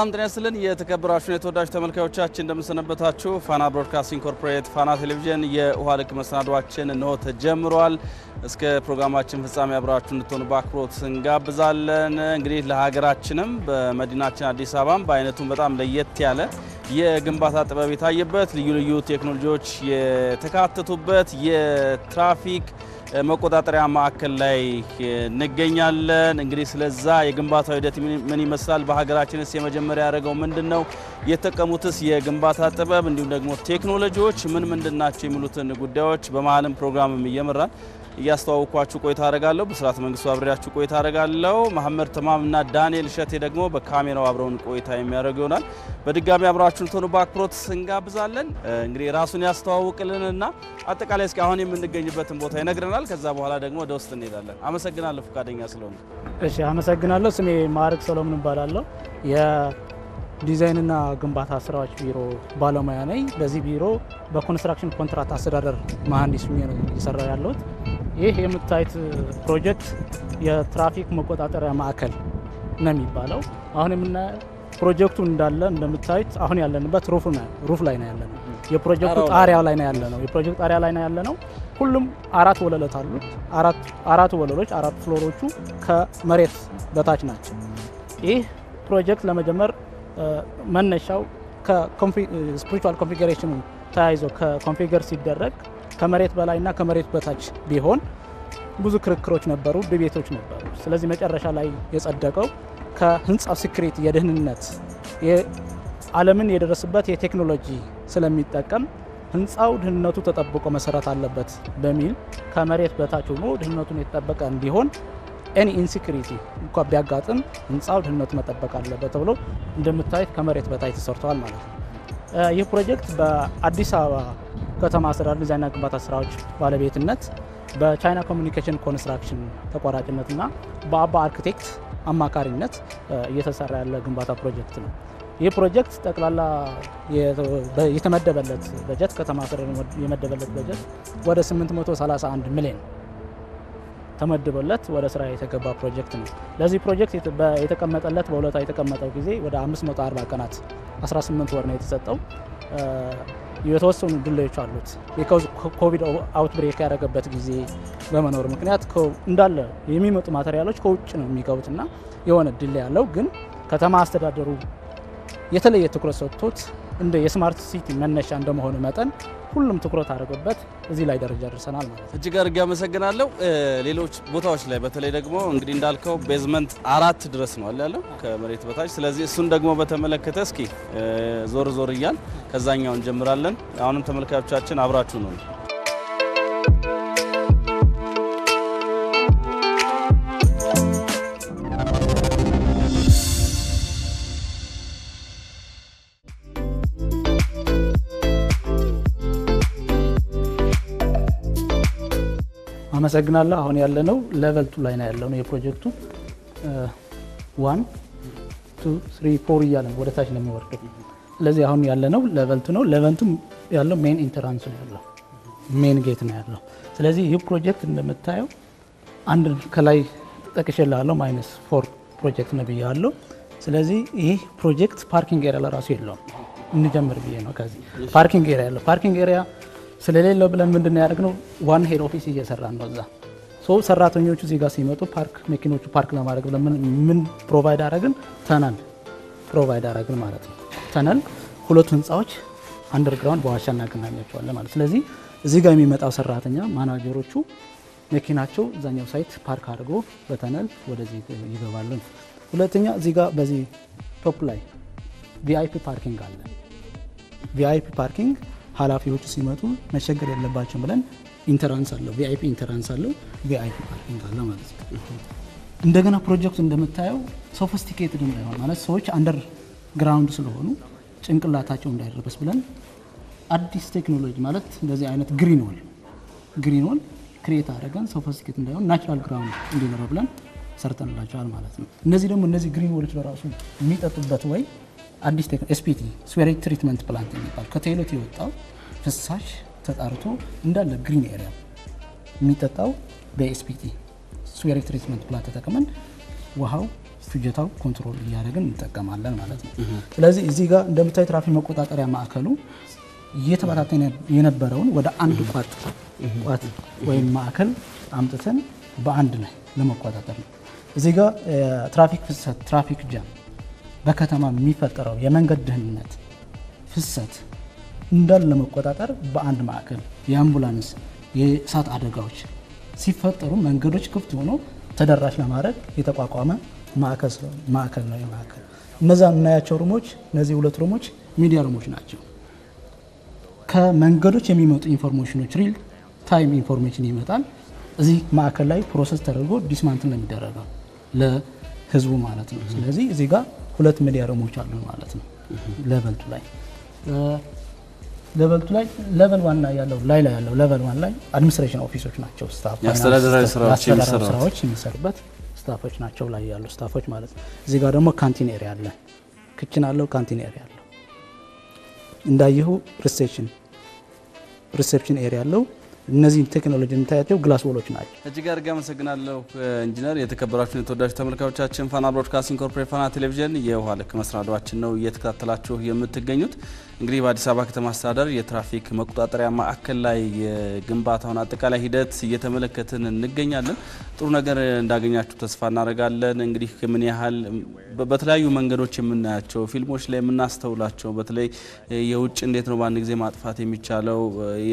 ሰላም ጤና ይስጥልን። የተከበራችሁን የተወዳጅ ተመልካዮቻችን እንደምንሰነበታችሁ። ፋና ብሮድካስቲንግ ኮርፖሬት ፋና ቴሌቪዥን የውሃ ልክ መሰናዷችን እንሆ ተጀምሯል። እስከ ፕሮግራማችን ፍጻሜ አብራችሁ እንድትሆኑ በአክብሮት እንጋብዛለን። እንግዲህ ለሀገራችንም በመዲናችን አዲስ አበባም በአይነቱም በጣም ለየት ያለ የግንባታ ጥበብ የታየበት ልዩ ልዩ ቴክኖሎጂዎች የተካተቱበት የትራፊክ መቆጣጠሪያ ማዕከል ላይ እንገኛለን። እንግዲህ ስለዛ የግንባታው ሂደት ምን ይመስላል፣ በሀገራችንስ የመጀመሪያ ያደረገው ምንድን ነው፣ የተጠቀሙትስ የግንባታ ጥበብ እንዲሁም ደግሞ ቴክኖሎጂዎች ምን ምንድን ናቸው የሚሉትን ጉዳዮች በመሀልም ፕሮግራምም እየመራን እያስተዋወቅኳችሁ ቆይታ አደርጋለሁ። በስርዓት መንግስቱ አብሬያችሁ ቆይታ አደርጋለሁ። መሐመድ ተማም እና ዳንኤል እሸቴ ደግሞ በካሜራው አብረውን ቆይታ የሚያደርጉ ይሆናል። በድጋሚ አብራችሁን ልትሆኑ በአክብሮት እንጋብዛለን። እንግዲህ ራሱን ያስተዋውቅልንና አጠቃላይ እስኪ አሁን የምንገኝበትን ቦታ ይነግረናል። ከዛ በኋላ ደግሞ ወደ ውስጥ እንሄዳለን። አመሰግናለሁ ፈቃደኛ ስለሆኑ። እሺ አመሰግናለሁ። ስሜ ማዕረግ ሰሎሞን እባላለሁ። የዲዛይንና ግንባታ ስራዎች ቢሮ ባለሙያ ነኝ። በዚህ ቢሮ በኮንስትራክሽን ኮንትራት አስተዳደር መሀንዲስ ነው እየሰራ ያለሁት። ይህ የምታዩት ፕሮጀክት የትራፊክ መቆጣጠሪያ ማዕከል ነው የሚባለው። አሁን የምናየው ፕሮጀክቱ እንዳለ እንደምታዩት አሁን ያለንበት roof ላይ ነው ያለነው። የፕሮጀክቱ ጣሪያ ላይ ነው ያለነው። የፕሮጀክት ጣሪያ ላይ ነው ያለነው። ሁሉም አራት ወለሎች አሉት። አራቱ ወለሎች አራት floor ኦቹ ከመሬት በታች ናቸው። ይህ ፕሮጀክት ለመጀመር መነሻው ከ spatial configuration ኡ ተያይዞ ከ configure ሲደረግ ከመሬት በላይና ከመሬት በታች ቢሆን ብዙ ክርክሮች ነበሩ፣ debate ኦች ነበሩ። ስለዚህ መጨረሻ ላይ የጸደቀው ከህንፃው secret የደህንነት ዓለምን የደረስበት የቴክኖሎጂ ስለሚጠቀም ህንፃው ደህንነቱ ተጠብቆ መሰራት አለበት በሚል ከመሬት በታች ሆኖ ደህንነቱን የተጠበቀ እንዲሆን any insecurity እንኳ ቢያጋጥም ህንፃው ደህንነቱ መጠበቅ አለበት ተብሎ እንደምታዩት ከመሬት በታች ተሰርተዋል ማለት ነው። ይህ ፕሮጀክት በአዲስ አበባ ከተማ አስተዳደር ዲዛይንና ግንባታ ስራዎች ባለቤትነት በቻይና ኮሚኒኬሽን ኮንስትራክሽን ተቋራጭነትና በአባ አርክቴክት አማካሪነት እየተሰራ ያለ ግንባታ ፕሮጀክት ነው። ይህ ፕሮጀክት ጠቅላላ የተመደበለት በጀት ከተማ አስተዳደር የመደበለት በጀት ወደ 831 ሚሊዮን ተመድቦለት ወደ ስራ የተገባ ፕሮጀክት ነው። ለዚህ ፕሮጀክት የተቀመጠለት በሁለታ የተቀመጠው ጊዜ ወደ 540 ቀናት 18 ወር ነው የተሰጠው። የተወሰኑ ድሎች አሉት። የኮቪድ outbreak ያደረገበት ጊዜ በመኖር ምክንያት እንዳለ የሚመጡ material ኦች ከውጭ ነው የሚገቡትና የሆነ ድል ያለው ግን ከተማ አስተዳደሩ የተለየ ትኩረት ሰጥቶት እንደ የ smart city መነሻ እንደመሆኑ መጠን ሁሉም ትኩረት አድርጎበት እዚህ ላይ ደረጃ ደርሰናል ማለት ነው። እጅግ አድርጌ አመሰግናለሁ። ሌሎች ቦታዎች ላይ በተለይ ደግሞ እንግዲህ እንዳልከው basement አራት ድረስ ነው ያለው ከመሬት በታች። ስለዚህ እሱን ደግሞ በተመለከተ እስኪ ዞር ዞር እያልን ከዛኛው እንጀምራለን። አሁንም ተመልካቾቻችን አብራችሁ ነው። አመሰግናለሁ። አሁን ያለነው level two ላይ ነው ያለነው የፕሮጀክቱ one two three four እያለ ወደ ታች ነው የሚወርደው። ስለዚህ አሁን ያለነው level two ነው። level two ያለው main entrance ነው ያለው main gate ነው ያለው። ስለዚህ ይህ ፕሮጀክት እንደምታየው አንድ ከላይ ጠቅሼልሃለሁ minus four ፕሮጀክት ነው ብያለሁ። ስለዚህ ይህ ፕሮጀክት parking area ለራሱ የለውም። እንጀምር ብዬ ነው ከዚህ parking area ያለው parking area ስለሌለው ብለን ምንድን ነው ያደረግነው? one head office እየሰራ ነው እዛ so ሰራተኞቹ እዚህ ሲመጡ ፓርክ መኪኖቹ ፓርክ ለማድረግ ብለን ምን provide አደረግን? tunnel provide አደረግን ማለት ነው። tunnel ሁለቱ ህንፃዎች underground በዋሻ እናገናኛቸዋለን ማለት ስለዚህ እዚህ ጋር የሚመጣው ሰራተኛ ማናጀሮቹ መኪናቸው እዛኛው site park አድርጎ በ tunnel ወደዚህ ይገባሉ። ሁለተኛ እዚህ ጋር በዚህ top ላይ VIP parking አለ። VIP parking ኃላፊዎቹ ሲመጡ መቸገር የለባቸው ብለን entrance አለው VIP entrance አለው VIP parking አለ ማለት ነው። እንደገና ፕሮጀክቱ እንደምታየው sophisticated እንዳይሆን ማለት ሰዎች underground ስለሆኑ ጭንቅላታቸው እንዳይረበስ ብለን አዲስ ቴክኖሎጂ ማለት እንደዚህ አይነት green wall green wall create አድርገን sophisticate እንዳይሆን natural ground እንዲኖረው ብለን ሰርተንላቸዋል ማለት ነው። እነዚህ ደግሞ እነዚህ green wall ኦች ለራሱ የሚጠጡበት ወይ አዲስ STP sewerage treatment plant የሚባል ከ toilet የወጣው ፍሳሽ ተጣርቶ እንዳለ green area የሚጠጣው በ STP sewerage treatment plant ተጠቅመን ውሃው ፍጀታው control እያደረግን እንጠቀማለን ማለት ነው። ስለዚህ እዚህ ጋር እንደምታዩ ትራፊክ መቆጣጠሪያ ማዕከሉ እየተበታተነ የነበረውን ወደ አንድ ቋጥ ቋት ወይም ማዕከል አምጥተን በአንድ ላይ ለመቆጣጠር ነው። እዚህ ጋር ትራፊክ ፍሰት፣ traffic jam፣ በከተማ የሚፈጠረው የመንገድ ደህንነት ፍሰት እንዳለ ለመቆጣጠር በአንድ ማዕከል የአምቡላንስ የእሳት አደጋዎች ሲፈጠሩ መንገዶች ክፍት ሆኖ ተደራሽ ለማድረግ የተቋቋመ ማዕከል ነው። ማዕከል እነዛ የምናያቸው room ኦች እነዚህ ሁለት room ኦች media room ኦች ናቸው። ከመንገዶች የሚመጡ information ኦች real time information ይመጣል። እዚህ ማዕከል ላይ process ተደርጎ dismantle ነው ለህዝቡ ማለት ነው። ስለዚህ እዚህ ጋር ሁለት media room ኦች አሉ ማለት ነው። level two ላይ level two ላይ level one ላይ ያለው ላይ ላይ ያለው level one ላይ administration office ኦች ናቸው። staff የአስተዳደራዊ ስራዎች የሚሰሩበት staff ኦች ናቸው ላይ ያሉ staff ኦች ማለት ነው። እዚህ ጋር ደግሞ canteen area አለ፣ kitchen አለው፣ canteen area አለው። እንዳየሁ reception reception area አለው። እነዚህ ቴክኖሎጂ የምታያቸው glass wall ኦች ናቸው። እጅግ አድርጌ አመሰግናለሁ ኢንጂነር። የተከበራችሁ የተወዳጁ ተመልካዮቻችን ፋና ብሮድካስቲንግ ኮርፖሬት ፋና ቴሌቪዥን የውሃ ልክ መሰናዷችን ነው እየተከታተላችሁ የምትገኙት። እንግዲህ በአዲስ አበባ ከተማ አስተዳደር የትራፊክ መቆጣጠሪያ ማዕከል ላይ የግንባታውን አጠቃላይ ሂደት እየተመለከትን እንገኛለን። ጥሩ ነገር እንዳገኛችሁ ተስፋ እናደርጋለን። እንግዲህ ምን ያህል በተለያዩ መንገዶች የምናያቸው ፊልሞች ላይ የምናስተውላቸው በተለይ የውጭ እንዴት ነው በአንድ ጊዜ ማጥፋት የሚቻለው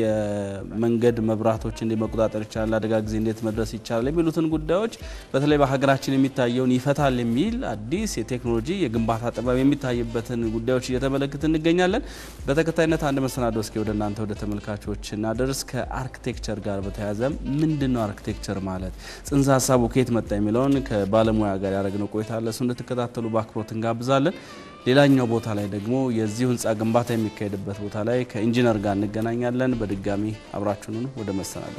የመንገድ መብራቶች እንዴት መቆጣጠር ይቻላል፣ አደጋ ጊዜ እንዴት መድረስ ይቻላል የሚሉትን ጉዳዮች በተለይ በሀገራችን የሚታየውን ይፈታል የሚል አዲስ የቴክኖሎጂ የግንባታ ጥበብ የሚታይበትን ጉዳዮች እየተመለከትን እንገኛለን። በተከታይነት አንድ መሰናዶ እስኪ ወደ እናንተ ወደ ተመልካቾች እናደርስ። ከአርክቴክቸር ጋር በተያያዘ ምንድን ነው አርክቴክቸር ማለት ጽንሰ ሀሳቡ ከየት መጣ የሚለውን ከባለሙያ ጋር ያደረግነው ቆይታ አለ። እሱ እንድትከታተሉ በአክብሮት እንጋብዛለን። ሌላኛው ቦታ ላይ ደግሞ የዚሁ ህንፃ ግንባታ የሚካሄድበት ቦታ ላይ ከኢንጂነር ጋር እንገናኛለን። በድጋሚ አብራችሁን ወደ መሰናዶ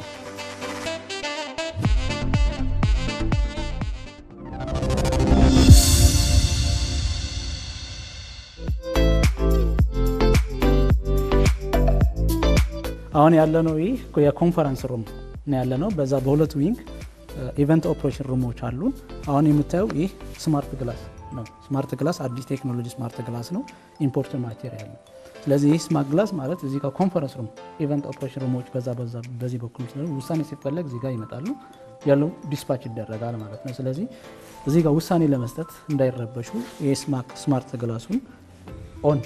አሁን ያለነው ይህ የኮንፈረንስ ሩም ነው ያለነው። በዛ በሁለት wing event operation room ኦች አሉን። አሁን የምታየው ይህ smart glass ነው። smart glass አዲስ ቴክኖሎጂ smart glass ነው፣ import material ነው። ስለዚህ ይህ smart glass ማለት እዚህ ጋር conference room ኢቨንት ኦፕሬሽን ሩሞች በዛ በዛ በዚህ በኩል ውሳኔ ሲፈለግ እዚህ ጋር ይመጣሉ፣ ያለው dispatch ይደረጋል ማለት ነው። ስለዚህ እዚህ ጋር ውሳኔ ለመስጠት እንዳይረበሹ ይህ smart glass ኡን on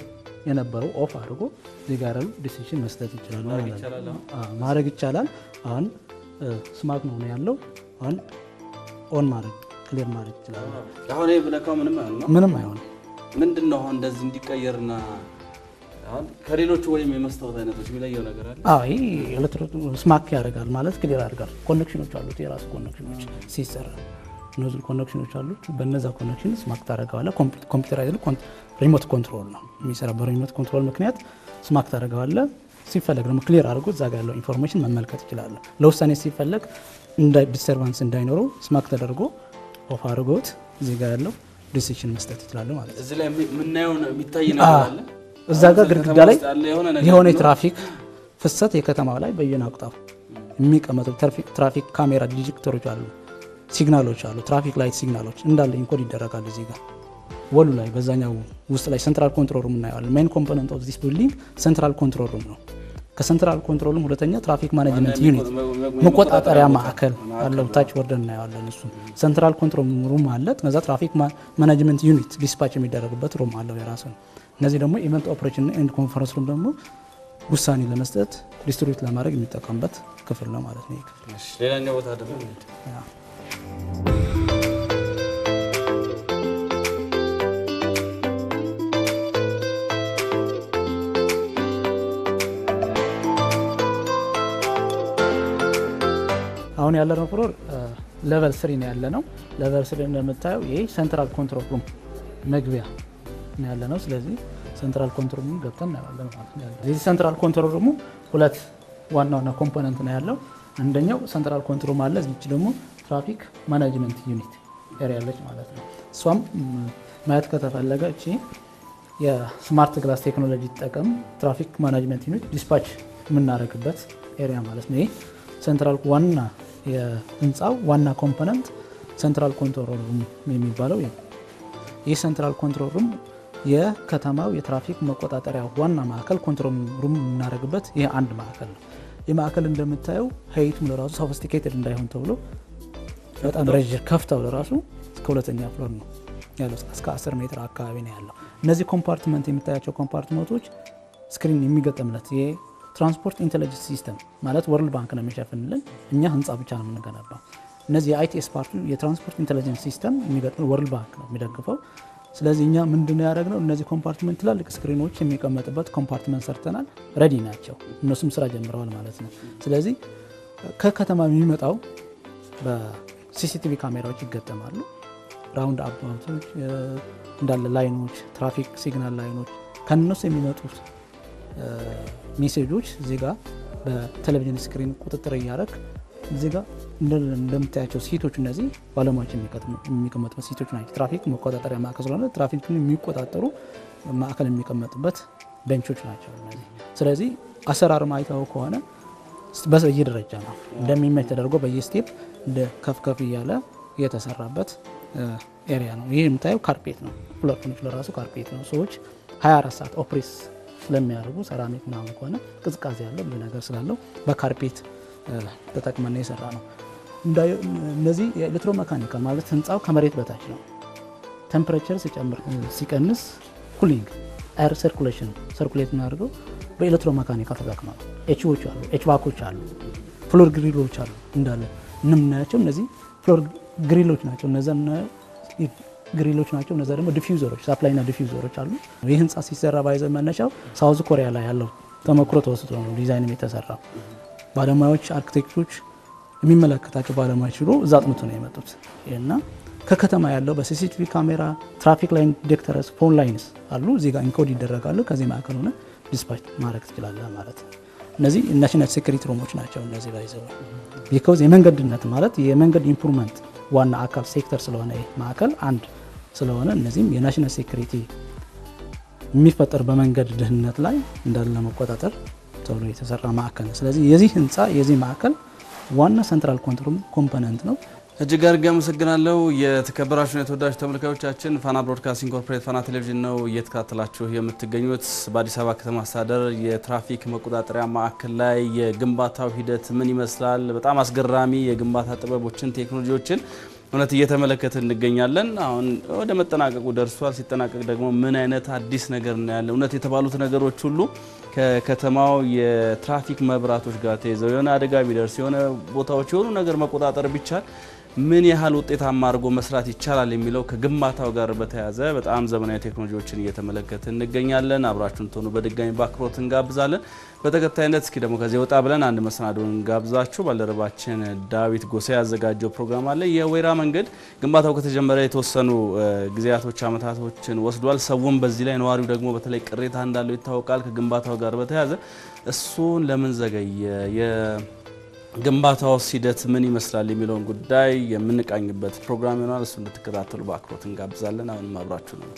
የነበረው off አድርጎ ያሉ decision መስጠት ይችላል ማድረግ ይቻላል። አሁን smart ነው ያለው። አሁን on ማድረግ clear ማድረግ ይችላል። አሁን ብለካው ምንም አይሆንም። ምንም አይሆንም። ምንድን ነው አሁን እንደዚህ እንዲቀየርና ከሌሎቹ ወይም የመስታወት አይነቶች የሚለየው ነገር አለ? አዎ ኤሌክትሪክ smoke ያደርጋል ማለት clear ያደርጋል። connection ኦች አሉት፣ የራሱ connection ኦች ሲሰራ nozzle connection ኦች አሉት። በነዛ connection smoke ታደርገዋለህ። computerized remote control ነው የሚሰራ። በ remote control ምክንያት smoke ታደርገዋለህ። ሲፈለግ ደግሞ clear አድርጎ እዛ ጋር ያለው information መመልከት ይችላል። ለውሳኔ ሲፈለግ disturbance እንዳይኖረው smoke ተደርጎ off አድርጎት እዚህ ጋር ያለው decision መስጠት ይችላሉ ማለት ነው። እዚህ ላይ የምናየው የሚታይ ነገር አለ። እዛ ጋር ግድግዳ ላይ የሆነ የትራፊክ ፍሰት የከተማ ላይ በየቋጣው የሚቀመጡ traffic camera detector ኦች አሉ፣ signal ኦች አሉ፣ traffic light signal ኦች እንዳለ encode ይደረጋል። እዚህ ጋር wall ኡ ላይ በዛኛው ውስጥ ላይ central control room እናየዋለን። main component of this building central control room ነው። ከ central control room ሁለተኛ traffic management unit መቆጣጠሪያ ማዕከል አለው። ታች ወርደን እናየዋለን። እሱ central control room አለ። ከዛ traffic management unit dispatch የሚደረጉበት room አለው የራሱ ነው። እነዚህ ደግሞ event operation and conference room ደግሞ ውሳኔ ለመስጠት distribute ለማድረግ የሚጠቀምበት ክፍል ነው ማለት ነው። ሌላኛው ቦታ ደግሞ አሁን ያለነው floor level three ነው ያለነው። level three እንደምታየው ይህ central control room መግቢያ ነው ያለነው። ስለዚህ central control room ገብተን እናያለን ማለት ነው። የዚህ central control room ኡ ሁለት ዋና ዋና component ነው ያለው። አንደኛው central control አለ። እዚች ደግሞ traffic management unit area ያለች ማለት ነው። እሷም ማየት ከተፈለገ እቺ የ smart glass ቴክኖሎጂ ይጠቀም traffic management unit dispatch የምናደርግበት area ማለት ነው። ይህ central ዋና የህንፃው ዋና component central control room የሚባለው ይህ central control room የከተማው የትራፊክ መቆጣጠሪያ ዋና ማዕከል control room የምናደርግበት ይህ አንድ ማዕከል ነው። ይህ ማዕከል እንደምታየው height ኡም ለራሱ suffocated እንዳይሆን ተብሎ በጣም ረዥም ከፍታው ለራሱ እስከ ሁለተኛ floor ነው ያለው እስከ 10 ሜትር አካባቢ ነው ያለው። እነዚህ compartment የምታያቸው compartment ኦች screen የሚገጠምለት የ transport intelligence system ማለት World Bank ነው የሚሸፍንልን፣ እኛ ህንፃ ብቻ ነው የምንገነባው። እነዚህ የ ITS part ኡ የ transport intelligence system የሚገጥም World Bank ነው የሚደግፈው። ስለዚህ እኛ ምንድነው ያደረግነው እነዚህ compartment ትላልቅ screen ኦች የሚቀመጥበት compartment ሰርተናል። ready ናቸው፣ እነሱም ስራ ጀምረዋል ማለት ነው። ስለዚህ ከከተማ የሚመጣው በ CCTV ካሜራዎች ይገጠማሉ። roundabout ኦች እንዳለ line ኦች፣ traffic signal line ኦች ከነሱ የሚመጡት ሜሴጆች እዚህ በቴሌቪዥን screen ቁጥጥር እያደረግ እዚህ እንደምታያቸው seat ኦች እነዚህ ባለሙያዎች የሚቀመጡበት seat ኦች ናቸው። ትራፊክ መቆጣጠሪያ ማዕከል ስለሆነ ትራፊክን የሚቆጣጠሩ ማዕከል የሚቀመጡበት bench ኦች ናቸው እነዚህ። ስለዚህ አሰራር ማይታው ከሆነ በየደረጃ ነው እንደሚመች ተደርጎ በየ step እንደ ከፍ ከፍ እያለ የተሰራበት area ነው። ይህ የምታየው carpet ነው። ሁለቱኖች ለራሱ carpet ነው። ሰዎች 24 ሰዓት operate ስለሚያደርጉ ሰራሚክ ምናምን ከሆነ ቅዝቃዜ ያለው ብዙ ነገር ስላለው በ carpet ተጠቅመን የሰራነው። እነዚህ የ electromechanical ማለት ህንፃው ከመሬት በታች ነው። temperature ሲጨምር ሲቀንስ cooling air circulation circulate የሚያደርገው በ electromechanical ተጠቅመው ኤችዎች አሉ፣ HVAC ኦች አሉ፣ floor grille ኦች አሉ እንዳለ እንምናያቸው እነዚህ floor grille ኦች ናቸው። grille ኦች ናቸው። እነዛ ደግሞ diffuser ኦች supply ና diffuser ኦች አሉ። ይህ ህንፃ ሲሰራ by the way መነሻው South Korea ላይ ያለው ተሞክሮ ተወስዶ ነው ዲዛይንም የተሰራው። ባለሙያዎች አርኪቴክቶች የሚመለከታቸው ባለሙያዎች ብሎ እዛ አጥንቶ ነው የመጡት እና ከከተማ ያለው በ CCTV ካሜራ traffic line detectors phone lines አሉ እዚህ ጋር encode ይደረጋሉ። ከዚህ ማዕከል ሆነ dispatch ማድረግ ትችላለህ ማለት ነው። እነዚህ national security room ኦች ናቸው። እነዚህ by the way because የመንገድነት ማለት የመንገድ improvement ዋና አካል ሴክተር ስለሆነ ማዕከል አንድ ስለሆነ እነዚህም የ national security የሚፈጠር በመንገድ ደህንነት ላይ እንዳለ ለመቆጣጠር ተብሎ የተሰራ ማዕከል ነው። ስለዚህ የዚህ ህንፃ የዚህ ማዕከል ዋና central component ነው። እጅግ አድርጌ አመሰግናለሁ። የተከበራችሁ የተወዳጅ ተመልካቾቻችን ፋና ብሮድካስቲንግ ኮርፖሬት ፋና ቴሌቪዥን ነው እየተከታተላችሁ የምትገኙት። በአዲስ አበባ ከተማ አስተዳደር የትራፊክ መቆጣጠሪያ ማዕከል ላይ የግንባታው ሂደት ምን ይመስላል? በጣም አስገራሚ የግንባታ ጥበቦችን፣ ቴክኖሎጂዎችን እውነት እየተመለከት እንገኛለን። አሁን ወደ መጠናቀቁ ደርሷል። ሲጠናቀቅ ደግሞ ምን አይነት አዲስ ነገር እናያለን? እውነት የተባሉት ነገሮች ሁሉ ከከተማው የትራፊክ መብራቶች ጋር ተይዘው የሆነ አደጋ ቢደርስ የሆነ ቦታዎች የሆኑ ነገር መቆጣጠር ቢቻል ምን ያህል ውጤታማ አድርጎ መስራት ይቻላል የሚለው ከግንባታው ጋር በተያያዘ በጣም ዘመናዊ ቴክኖሎጂዎችን እየተመለከት እንገኛለን። አብራችሁን ትሆኑ በድጋሚ በአክብሮት እንጋብዛለን። በተከታይነት እስኪ ደግሞ ከዚህ ወጣ ብለን አንድ መሰናዶን እንጋብዛችሁ። ባልደረባችን ዳዊት ጎሳ ያዘጋጀው ፕሮግራም አለ። የወይራ መንገድ ግንባታው ከተጀመረ የተወሰኑ ጊዜያቶች አመታቶችን ወስዷል። ሰውም በዚህ ላይ ነዋሪው ደግሞ በተለይ ቅሬታ እንዳለው ይታወቃል። ከግንባታው ጋር በተያያዘ እሱን ለምን ዘገየ ግንባታውስ ሂደት ምን ይመስላል የሚለውን ጉዳይ የምንቃኝበት ፕሮግራም ይሆናል። እሱ እንድትከታተሉ በአክብሮት እንጋብዛለን። አሁንም አብራችሁ ነው።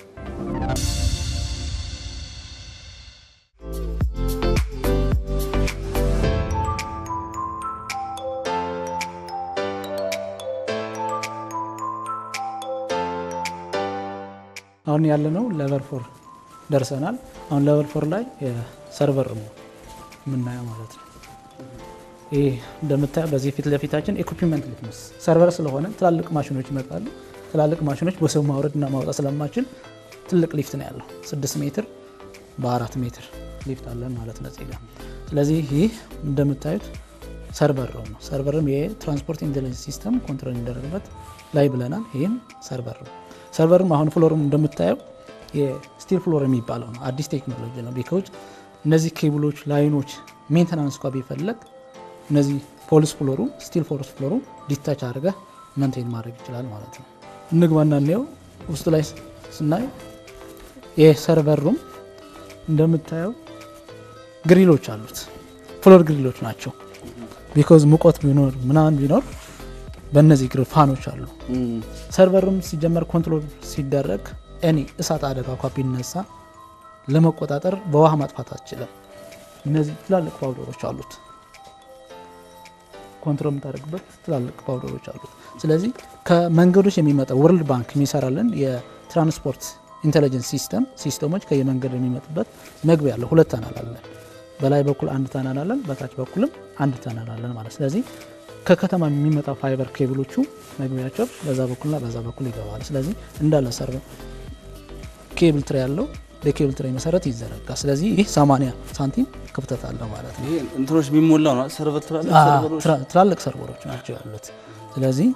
አሁን ያለነው level four ደርሰናል። አሁን level four ላይ server ነው የምናየው ማለት ነው። ይህ እንደምታየው በዚህ ፊት ለፊታችን equipment ሊትመስ server ስለሆነ ትላልቅ ማሽኖች ይመጣሉ። ትላልቅ ማሽኖች በሰው ማውረድ እና ማውጣት ስለማትችል ትልቅ ሊፍት ነው ያለው። ስድስት ሜትር በአራት ሜትር ሊፍት አለን ማለት ነው ዜጋ። ስለዚህ ይህ እንደምታዩት server ነው። server ም የ transport intelligence system control የሚደረግበት ላይ ብለናል። ይህም server ነው። server ም አሁን floor ም እንደምታየው የ steel floor የሚባለው ነው። አዲስ ቴክኖሎጂ ነው። because እነዚህ ኬብሎች፣ line ኦች maintenance እንኳ ቢፈለግ እነዚህ false floor ኡ steel false floor ኡ detach አድርገህ maintain ማድረግ ይችላል ማለት ነው። እንግባና እንየው። ውስጡ ላይ ስናይ የ server room እንደምታየው grille ኦች አሉት። floor grille ኦች ናቸው። because ሙቀት ቢኖር ምናምን ቢኖር በእነዚህ grille fan ኦች አሉ። server room ሲጀመር control ሲደረግ እኔ እሳት አደጋ እንኳ ቢነሳ ለመቆጣጠር በውሃ ማጥፋት አትችልም። እነዚህ ትላልቅ powder ኦች አሉት control የምታደርግበት ትላልቅ powder ኦች አሉት። ስለዚህ ከመንገዶች የሚመጣ World Bank የሚሰራልን የ transport intelligence system system ኦች ከየመንገድ የሚመጡበት መግቢያ አለ። ሁለት tunnel አለን። በላይ በኩል አንድ tunnel አለን፣ በታች በኩልም አንድ tunnel አለን ማለት ስለዚህ ከከተማ የሚመጣ fiber cable ኦቹ መግቢያቸው በዛ በኩልና በዛ በኩል ይገባል። ስለዚህ እንዳለ server cable tray ያለው በ cable tray መሰረት ይዘረጋ። ስለዚህ ይህ 80 ሳንቲም ክፍተት አለው ማለት ነው። እንትኖች የሚሞላው ነው server ትላልቅ server ኦች ናቸው ያሉት። ስለዚህ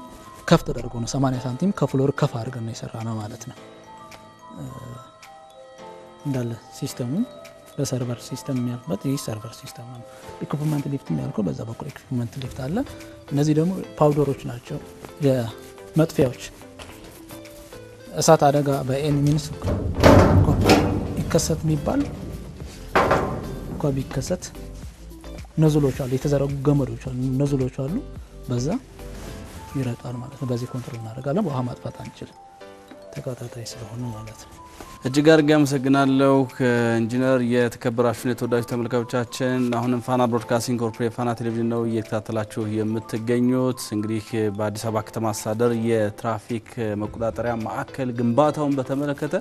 ከፍ ተደርጎ ነው 80 ሳንቲም ከ floor ከፍ አድርገን ነው የሰራነው ማለት ነው። እንዳለ ሲስተሙ በ server system የሚያልፍበት ይህ server system ነው። equipment lift የሚያልከው በዛ በኩል equipment lift አለ። እነዚህ ደግሞ powder ኦች ናቸው፣ የመጥፊያዎች እሳት አደጋ በ any means ይከሰት የሚባል እንኳ ቢከሰት nozzle ኦች አሉ፣ የተዘረጉ ገመዶች አሉ፣ nozzle ኦች አሉ። በዛ ይረጫል ማለት ነው። በዚህ control እናደርጋለን። ውሃ ማጥፋት አንችልም፣ ተከታታይ ስለሆነ ማለት ነው። እጅግ አድርጌ አመሰግናለሁ ኢንጂነር። የተከበራችሁን የተወዳጁ ተመልካቾቻችን አሁንም ፋና ብሮድካስቲንግ ኮርፖሬት ፋና ቴሌቪዥን ነው እየተከታተላችሁ የምትገኙት። እንግዲህ በአዲስ አበባ ከተማ አስተዳደር የትራፊክ መቆጣጠሪያ ማዕከል ግንባታውን በተመለከተ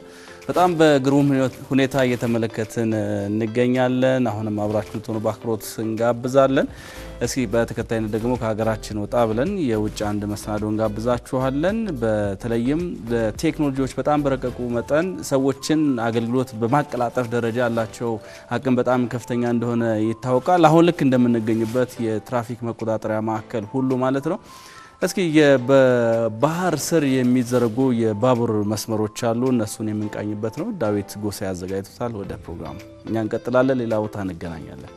በጣም በግሩም ሁኔታ እየተመለከትን እንገኛለን። አሁንም አብራችሁ ልትሆኑ በአክብሮት እንጋብዛለን። እስኪ በተከታይነት ደግሞ ከሀገራችን ወጣ ብለን የውጭ አንድ መሰናዶ እንጋብዛችኋለን። በተለይም በቴክኖሎጂዎች በጣም በረቀቁ መጠን ሰዎችን አገልግሎት በማቀላጠፍ ደረጃ ያላቸው አቅም በጣም ከፍተኛ እንደሆነ ይታወቃል። አሁን ልክ እንደምንገኝበት የትራፊክ መቆጣጠሪያ ማዕከል ሁሉ ማለት ነው። እስኪ በባህር ስር የሚዘረጉ የባቡር መስመሮች አሉ። እነሱን የምንቃኝበት ነው። ዳዊት ጎሳ ያዘጋጅቶታል። ወደ ፕሮግራሙ እኛ እንቀጥላለን። ሌላ ቦታ እንገናኛለን።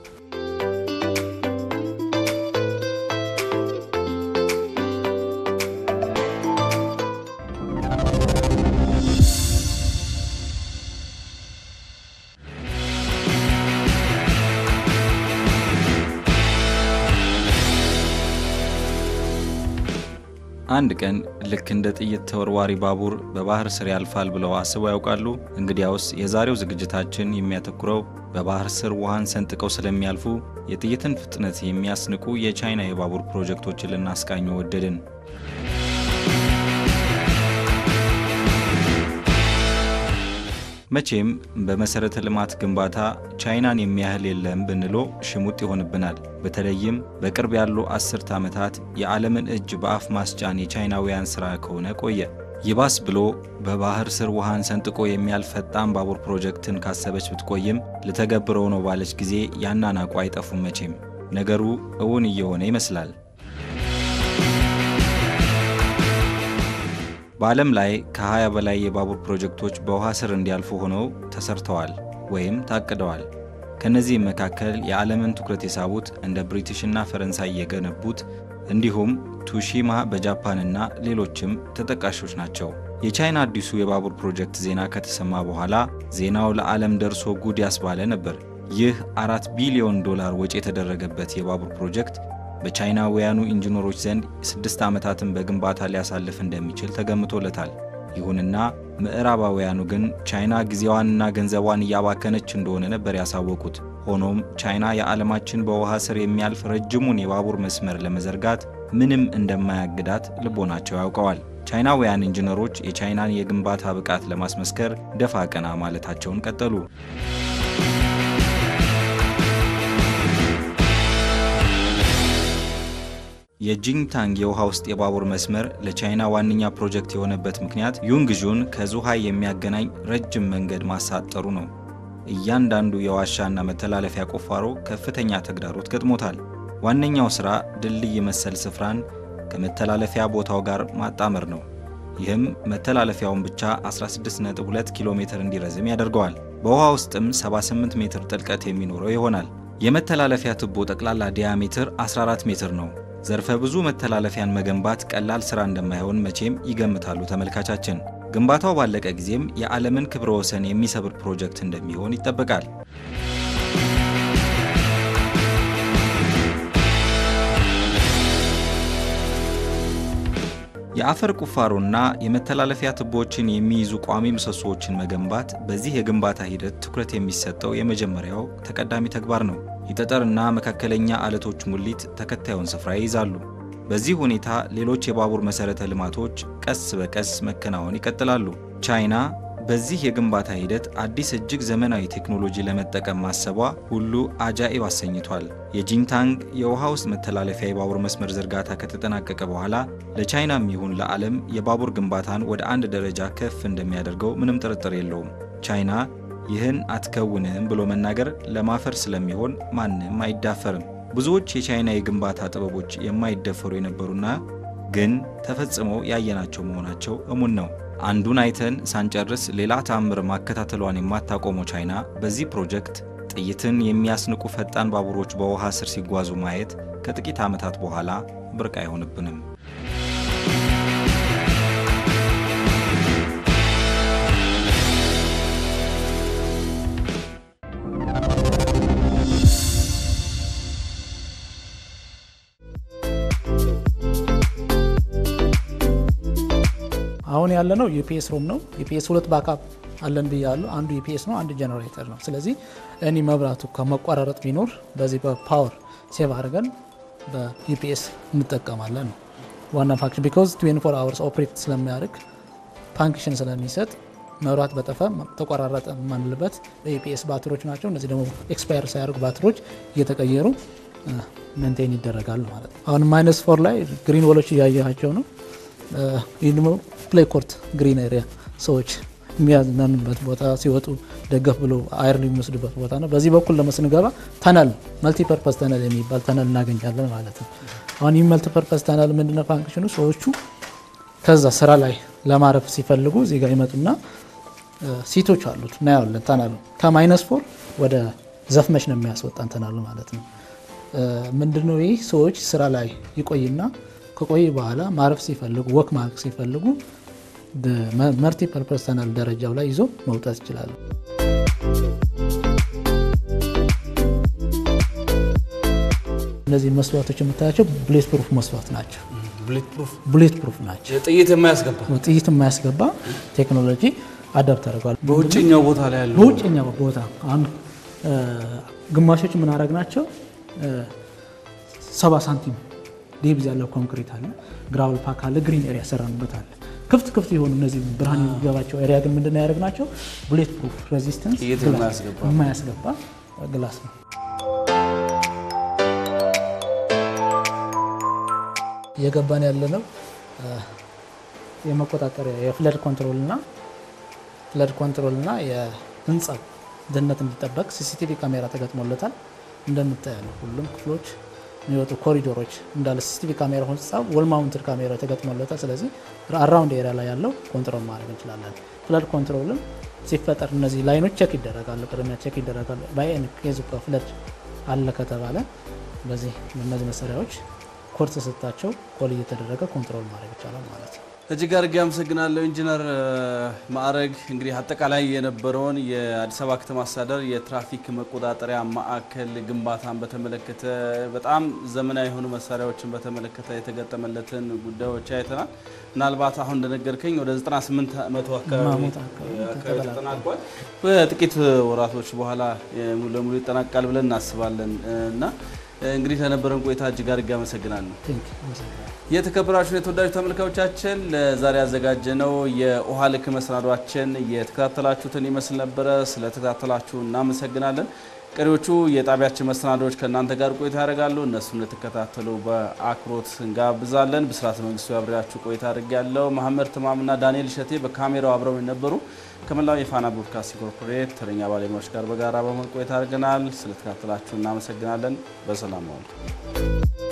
አንድ ቀን ልክ እንደ ጥይት ተወርዋሪ ባቡር በባህር ስር ያልፋል ብለው አስበው ያውቃሉ? እንግዲያውስ የዛሬው ዝግጅታችን የሚያተኩረው በባህር ስር ውሃን ሰንጥቀው ስለሚያልፉ የጥይትን ፍጥነት የሚያስንቁ የቻይና የባቡር ፕሮጀክቶችን ልናስቃኙ ወደድን። መቼም በመሰረተ ልማት ግንባታ ቻይናን የሚያህል የለም ብንሎ ሽሙጥ ይሆንብናል። በተለይም በቅርብ ያሉ አስርት ዓመታት የዓለምን እጅ በአፍ ማስጫን የቻይናውያን ሥራ ከሆነ ቆየ። ይባስ ብሎ በባህር ስር ውሃን ሰንጥቆ የሚያልፍ ፈጣን ባቡር ፕሮጀክትን ካሰበች ብትቆይም ልተገብረው ነው ባለች ጊዜ ያናናቁ አይጠፉም። መቼም ነገሩ እውን እየሆነ ይመስላል። በዓለም ላይ ከ20 በላይ የባቡር ፕሮጀክቶች በውሃ ስር እንዲያልፉ ሆነው ተሰርተዋል ወይም ታቅደዋል። ከነዚህም መካከል የዓለምን ትኩረት የሳቡት እንደ ብሪቲሽና ፈረንሳይ የገነቡት እንዲሁም ቱሺማ በጃፓንና ሌሎችም ተጠቃሾች ናቸው። የቻይና አዲሱ የባቡር ፕሮጀክት ዜና ከተሰማ በኋላ ዜናው ለዓለም ደርሶ ጉድ ያስባለ ነበር። ይህ አራት ቢሊዮን ዶላር ወጪ የተደረገበት የባቡር ፕሮጀክት በቻይናውያኑ ኢንጂነሮች ዘንድ ስድስት ዓመታትን በግንባታ ሊያሳልፍ እንደሚችል ተገምቶለታል። ይሁንና ምዕራባውያኑ ግን ቻይና ጊዜዋንና ገንዘቧን እያባከነች እንደሆነ ነበር ያሳወቁት። ሆኖም ቻይና የዓለማችን በውሃ ስር የሚያልፍ ረጅሙን የባቡር መስመር ለመዘርጋት ምንም እንደማያግዳት ልቦናቸው ያውቀዋል። ቻይናውያን ኢንጂነሮች የቻይናን የግንባታ ብቃት ለማስመስከር ደፋ ቀና ማለታቸውን ቀጠሉ። የጂንግታንግ የውሃ ውስጥ የባቡር መስመር ለቻይና ዋነኛ ፕሮጀክት የሆነበት ምክንያት ዩንግዡን ከዙሃይ የሚያገናኝ ረጅም መንገድ ማሳጠሩ ነው። እያንዳንዱ የዋሻና መተላለፊያ ቁፋሮ ከፍተኛ ተግዳሮት ገጥሞታል። ዋነኛው ሥራ ድልድይ መሰል ስፍራን ከመተላለፊያ ቦታው ጋር ማጣመር ነው። ይህም መተላለፊያውን ብቻ 16.2 ኪሎ ሜትር እንዲረዝም ያደርገዋል። በውሃ ውስጥም 78 ሜትር ጥልቀት የሚኖረው ይሆናል። የመተላለፊያ ቱቦ ጠቅላላ ዲያሜትር 14 ሜትር ነው። ዘርፈ ብዙ መተላለፊያን መገንባት ቀላል ሥራ እንደማይሆን መቼም ይገምታሉ ተመልካቻችን። ግንባታው ባለቀ ጊዜም የዓለምን ክብረ ወሰን የሚሰብር ፕሮጀክት እንደሚሆን ይጠበቃል። የአፈር ቁፋሮና የመተላለፊያ ቱቦዎችን የሚይዙ ቋሚ ምሰሶዎችን መገንባት በዚህ የግንባታ ሂደት ትኩረት የሚሰጠው የመጀመሪያው ተቀዳሚ ተግባር ነው። የጠጠርና መካከለኛ አለቶች ሙሊት ተከታዩን ስፍራ ይይዛሉ። በዚህ ሁኔታ ሌሎች የባቡር መሠረተ ልማቶች ቀስ በቀስ መከናወን ይቀጥላሉ። ቻይና በዚህ የግንባታ ሂደት አዲስ እጅግ ዘመናዊ ቴክኖሎጂ ለመጠቀም ማሰቧ ሁሉ አጃኢብ አሰኝቷል። የጂንታንግ የውሃ ውስጥ መተላለፊያ የባቡር መስመር ዝርጋታ ከተጠናቀቀ በኋላ ለቻይናም ይሁን ለዓለም የባቡር ግንባታን ወደ አንድ ደረጃ ከፍ እንደሚያደርገው ምንም ጥርጥር የለውም። ቻይና ይህን አትከውንም ብሎ መናገር ለማፈር ስለሚሆን ማንም አይዳፈርም። ብዙዎች የቻይና የግንባታ ጥበቦች የማይደፈሩ የነበሩና ግን ተፈጽመው ያየናቸው መሆናቸው እሙን ነው። አንዱን አይተን ሳንጨርስ ሌላ ተአምር ማከታተሏን የማታቆመው ቻይና በዚህ ፕሮጀክት ጥይትን የሚያስንቁ ፈጣን ባቡሮች በውሃ ስር ሲጓዙ ማየት ከጥቂት ዓመታት በኋላ ብርቅ አይሆንብንም። አሁን ያለ ነው UPS room ነው። UPS ሁለት backup አለን ብያለሁ። አንዱ UPS ነው፣ አንዱ ጀነሬተር ነው። ስለዚህ እኔ መብራቱ ከመቋራረጥ ቢኖር በዚህ በ power save አድርገን በ UPS እንጠቀማለን ነው ዋና function because 24 hours operate ስለሚያደርግ function ስለሚሰጥ መብራት በጠፋ ተቆራረጠ የማንልበት በ UPS ባትሪዎች ናቸው። እነዚህ ደግሞ expire ሳያደርጉ ባትሪዎች እየተቀየሩ maintain ይደረጋሉ ማለት ነው። አሁን minus four ላይ green wall ኦች እያያቸው ነው። ይህ ደግሞ play court green area ሰዎች የሚያዝናኑበት ቦታ ሲወጡ ደገፍ ብሎ አየር የሚወስዱበት ቦታ ነው። በዚህ በኩል ደግሞ ስንገባ tunnel multipurpose tunnel የሚባል tunnel እናገኛለን ማለት ነው። አሁን ይህ multipurpose tunnel ምንድነው function ኡ? ሰዎቹ ከዛ ስራ ላይ ለማረፍ ሲፈልጉ እዚህ ጋር ይመጡና seat ኦች አሉት እናያለን። tunnel ኡ ከ minus four ወደ ዘፍመሽ ነው የሚያስወጣን tunnel ኡ ማለት ነው። ምንድነው ይህ ሰዎች ስራ ላይ ይቆይና ከቆይ በኋላ ማረፍ ሲፈልጉ walk ማድረግ ሲፈልጉ multi purpose tunnel ደረጃው ላይ ይዞ መውጣት ይችላሉ። እነዚህ መስታወቶች የምታያቸው bullet proof መስታወት ናቸው። bullet proof ናቸው። ጥይት የማያስገባ ቴክኖሎጂ adapt አድርገዋል። በውጭኛው ቦታ ላይ ያለው በውጭኛው ቦታ አሁን ግማሾች የምናደርግ ናቸው ሰባ ሳንቲም depth ያለው ኮንክሪት አለ፣ gravel pack አለ፣ green area ሰራንበት አለ። ክፍት ክፍት የሆኑ እነዚህ ብርሃን የሚገባቸው area ግን ምንድን ነው ያደረግናቸው? bullet proof resistance የማያስገባ glass ነው። እየገባን ያለ ነው የመቆጣጠሪያ የ flood control እና flood control እና የህንፃ ደህንነት እንዲጠበቅ CCTV ካሜራ ተገጥሞለታል። እንደምታያለ ሁሉም ክፍሎች የሚወጡ ኮሪዶሮች እንዳለ CCTV ካሜራ ህንፃ wall mounted ካሜራ ተገጥሞለታል። ስለዚህ around area ላይ ያለው control ማድረግ እንችላለን። flood control ም ሲፈጠር እነዚህ line ኦች check ይደረጋሉ፣ ቅድሚያ check ይደረጋሉ። በአይን case ኡ flood አለ ከተባለ በዚህ እነዚህ መሳሪያዎች ኮድ ተሰጥታቸው call እየተደረገ control ማድረግ ይቻላል ማለት ነው። እጅግ አድርጌ አመሰግናለሁ ኢንጂነር ማዕረግ። እንግዲህ አጠቃላይ የነበረውን የአዲስ አበባ ከተማ አስተዳደር የትራፊክ መቆጣጠሪያ ማዕከል ግንባታን በተመለከተ በጣም ዘመናዊ የሆኑ መሳሪያዎችን በተመለከተ የተገጠመለትን ጉዳዮች አይተናል። ምናልባት አሁን እንደነገርከኝ ወደ 98 መቶ አካባቢ ተጠናቋል። በጥቂት ወራቶች በኋላ ሙሉ ለሙሉ ይጠናቃል ብለን እናስባለን እና እንግዲህ ለነበረን ቆይታ እጅግ አድርጌ አመሰግናለሁ። የተከበራችሁ የተወዳጁ ተመልካዮቻችን ለዛሬ ያዘጋጀነው የውሃ ልክ መሰናዷችን የተከታተላችሁትን ይመስል ነበረ። ስለተከታተላችሁ እናመሰግናለን። ቀሪዎቹ የጣቢያችን መሰናዶዎች ከእናንተ ጋር ቆይታ ያደርጋሉ። እነሱም ልትከታተሉ በአክብሮት እንጋብዛለን። ብስራት መንግስቱ ያብሬያችሁ ቆይታ አድርጌያለሁ። መሐመድ ትማምና ዳንኤል እሸቴ በካሜራው አብረው የነበሩ ከመላው የፋና ብሮድካስቲንግ ኮርፖሬት ተረኛ ባለሙያዎች ጋር በጋራ በመሆን ቆይታ አድርገናል። ስለተከታተላችሁ እናመሰግናለን። በሰላም ዋሉ።